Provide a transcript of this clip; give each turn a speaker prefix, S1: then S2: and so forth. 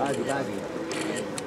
S1: Obrigado. Vai, vai.